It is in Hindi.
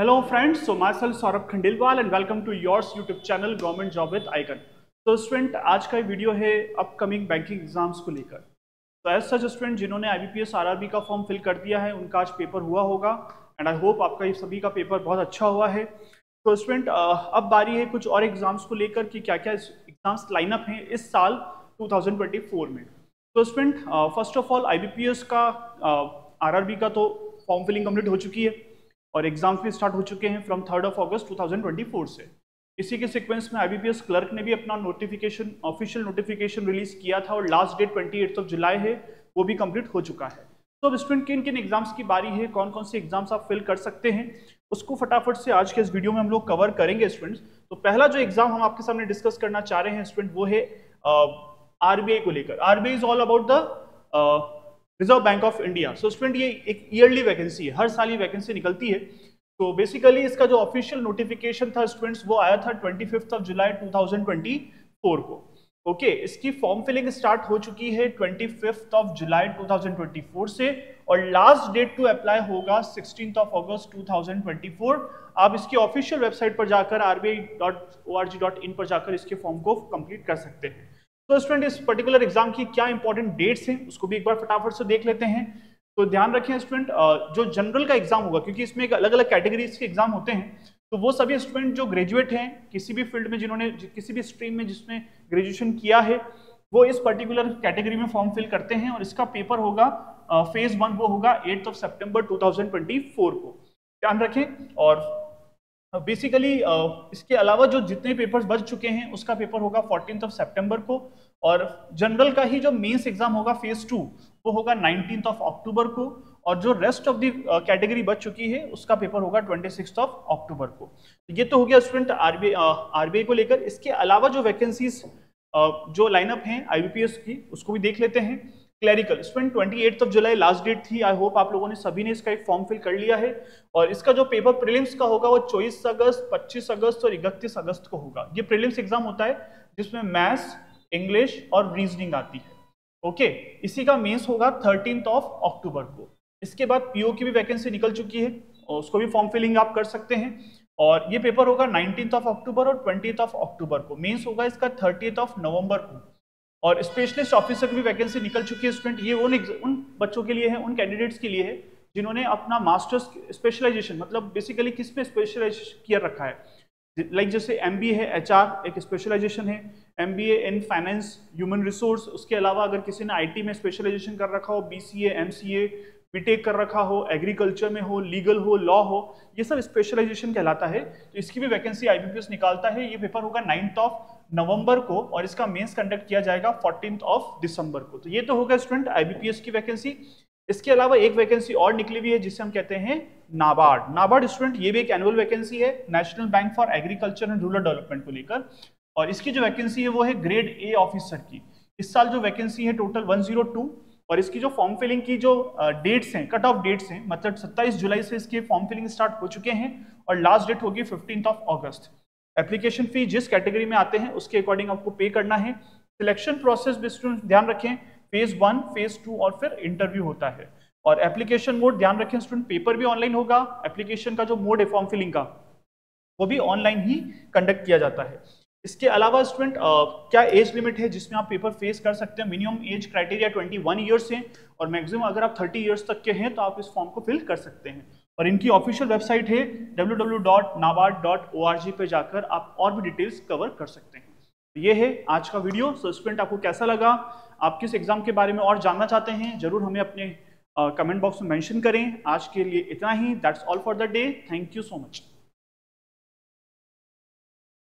Hello friends, so myself Saurabh Khandilwal and welcome to yours YouTube channel Government Job with Icon. तो स्टूडेंट आज का वीडियो है अपकमिंग बैंकिंग एग्ज़ाम्स को लेकर. तो एज सच स्टूडेंट जिन्होंने आई बी आरआरबी का फॉर्म फिल कर दिया है उनका आज पेपर हुआ होगा एंड आई होप आपका ये सभी का पेपर बहुत अच्छा हुआ है. तो स्टूडेंट अब बारी है कुछ और एग्ज़ाम्स को लेकर कि क्या क्या एग्ज़ाम्स लाइनअप हैं इस साल 2024 में. तो student first of all IBPS का आरआरबी का तो फॉर्म फिलिंग कंप्लीट हो चुकी है. और एग्ज़ाम्स भी स्टार्ट हो चुके हैं फ्रॉम थर्ड ऑफ़ अगस्त 2024 से। इसी के सीक्वेंस में आईबीपीएस क्लर्क ने भी अपना नोटिफिकेशन ऑफिशियल नोटिफिकेशन रिलीज़ किया था और last date twenty of July है, वो भी कंप्लीट हो चुका है। तो स्टूडेंट किन किन एग्ज़ाम्स की बारी है कौन कौन से एग्ज़ाम्स आप फिल कर सकते हैं, उसको फटाफट से आज के इस वीडियो में हम लोग कवर करेंगे स्टूडेंट्स तो पहला जो एग्ज़ाम हम आपके सामने डिस्कस करना चाह रहे हैं स्टूडेंट वो है आरबीआई को लेकर। RBI is all about the Reserve Bank of India so student ये एक ईयरली वैकेंसी है. हर साल ये वैकेंसी निकलती है. तो बेसिकली इसका जो ऑफिशियल नोटिफिकेशन था स्टूडेंट्स वो आया था ट्वेंटी ऑफ़ जुलाई 2024 को. ओके okay, इसकी फॉर्म फिलिंग स्टार्ट हो चुकी है ट्वेंटी ऑफ़ जुलाई 2024 से और लास्ट डेट टू अप्लाई होगा सिक्सटीन ऑफ़ अगस्त 2024 आप इसकी ऑफिशियल वेबसाइट पर जाकर rbi.org.in पर जाकर इसके फॉर्म को कंप्लीट कर सकते हैं. तो स्टूडेंट इस पर्टिकुलर एग्ज़ाम की क्या इंपॉर्टेंट डेट्स हैं, उसको भी एक बार फटाफट से देख लेते हैं। तो ध्यान रखें स्टूडेंट जो जनरल का एग्ज़ाम होगा, क्योंकि इसमें एक अलग अलग कैटेगरीज के एग्ज़ाम होते हैं तो वो सभी स्टूडेंट जो ग्रेजुएट हैं, किसी भी फ़ील्ड में जिन्होंने, किसी भी स्ट्रीम में जिसमें ग्रेजुएशन किया है, वो इस पर्टिकुलर कैटेगरी में फॉर्म फिल करते हैं और इसका पेपर होगा फ़ेज़ वन वो होगा एट्थ ऑफ़ सेप्टेम्बर टू को। ध्यान रखें और बेसिकली uh, इसके अलावा जो जितने पेपर्स बच चुके हैं उसका पेपर होगा फोर्टीन ऑफ़ सेप्टेम्बर को और जनरल का ही जो मेंस एग्ज़ाम होगा फ़ेज़ टू वो होगा नाइनटीन ऑफ़ अक्टूबर को और जो रेस्ट ऑफ़ दी कैटेगरी बच चुकी है उसका पेपर होगा ट्वेंटी सिक्स ऑफ़ अक्टूबर को। तो ये तो हो गया स्टूडेंट आरबीआई आरबीआई को लेकर। इसके अलावा जो वैकेंसीज जो लाइनअप हैं आईबीपीएस की उसको भी देख लेते हैं। Clerical student twenty of July last date थी. आई होप आप लोगों ने सभी ने इसका एक फॉर्म फिल कर लिया है. और इसका जो पेपर प्रीलिम्स का होगा वो चौबीस अगस्त 25 अगस्त और इकतीस अगस्त को होगा. ये प्रीलिम्स एग्ज़ाम होता है जिसमें मैथ्स इंग्लिश और रीजनिंग आती है. ओके okay, इसी का मेन्स होगा थर्टीन ऑफ़ अक्टूबर को. इसके बाद पीओ की भी वैकेंसी निकल चुकी है. और उसको भी फॉर्म फिलिंग आप कर सकते हैं. और ये पेपर होगा नाइनटीन ऑफ़ अक्टूबर और ट्वेंटी ऑफ़ अक्टूबर को. मेन्स होगा इसका थर्टी ऑफ़ नवंबर को. और स्पेशलिस्ट ऑफिसर की भी वैकेंसी निकल चुकी है स्टूडेंट ये उन उन बच्चों के लिए है, उन कैंडिडेट्स के लिए है, जिन्होंने अपना मास्टर्स स्पेशलाइजेशन मतलब बेसिकली किसमें स्पेशलाइज किया रखा है? लाइक like जैसे एम है एचआर एक स्पेशलाइजेशन है। M in finance human resource उसके अलावा अगर किसी ने आईटी में स्पेशलाइजेशन कर रखा हो B C M C A BTech कर रखा हो एग्रीकल्चर में हो लीगल हो लॉ हो, ये सब स्पेशलाइजेशन कहलाता है। तो इसकी भी वैकेंसी आईबीपीएस निकालता है। ये पेपर होगा नाइन्थ ऑफ़ नवंबर को और इसका मेंस कंडक्ट किया जाएगा फोर्टीन ऑफ़ दिसंबर को। तो ये तो होगा स्टूडेंट आईबीपीएस की वैकेंसी इसके अलावा एक वैकेंसी और निकली हुई है, जिसे हम कहते हैं नाबार्ड। नाबार्ड स्टूडेंट ये भी एक एनुअल वैकेंसी है national bank for agriculture and rural development को लेकर। और इसकी जो वैकेंसी है, वो है ग्रेड ए ऑफिसर की। इस साल जो वैकेंसी है टोटल 102 और इसकी जो फॉर्म फिलिंग की जो डेट्स हैं कट ऑफ़ डेट्स हैं मतलब 27 जुलाई से इसके फॉर्म फिलिंग स्टार्ट हो चुके हैं और लास्ट डेट होगी fifteen of August application fee जिस कैटेगरी में आते हैं, उसके अकॉर्डिंग आपको पे करना है। सिलेक्शन प्रोसेस ध्यान रखें फ़ेज़ वन फ़ेज़ टू और फिर इंटरव्यू होता है। और एप्लीकेशन मोड ध्यान रखें स्टूडेंट पेपर भी ऑनलाइन होगा एप्लीकेशन का जो मोड है फॉर्म फिलिंग का, वो भी ऑनलाइन ही कंडक्ट किया जाता है। इसके अलावा स्टूडेंट क्या एज लिमिट है जिसमें आप पेपर फेस कर सकते हैं? मिनिमम एज क्राइटेरिया 21 ईयर्स है और मैक्सिमम अगर आप 30 ईयर्स तक के हैं तो आप इस फॉर्म को फिल कर सकते हैं। और इनकी ऑफिशियल वेबसाइट है www.nabard.org पे जाकर आप और भी डिटेल्स कवर कर सकते हैं। तो ये है आज का वीडियो सो स्टूडेंट आपको कैसा लगा? आप किस एग्ज़ाम के बारे में और जानना चाहते हैं? ज़रूर हमें अपने कमेंट बॉक्स में मेंशन करें। आज के लिए इतना ही। That's all for the day thank you so much